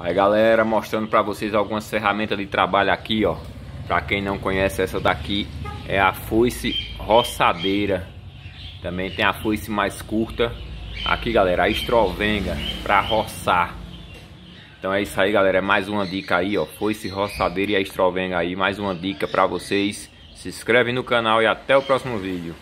Aí galera, mostrando para vocês algumas ferramentas de trabalho aqui, ó. Para quem não conhece essa daqui é a foice roçadeira. Também tem a foice mais curta. Aqui galera, a estrovenga para roçar. Então é isso aí galera, é mais uma dica aí, ó. Foice roçadeira e a estrovenga aí, mais uma dica para vocês. Se inscreve no canal e até o próximo vídeo.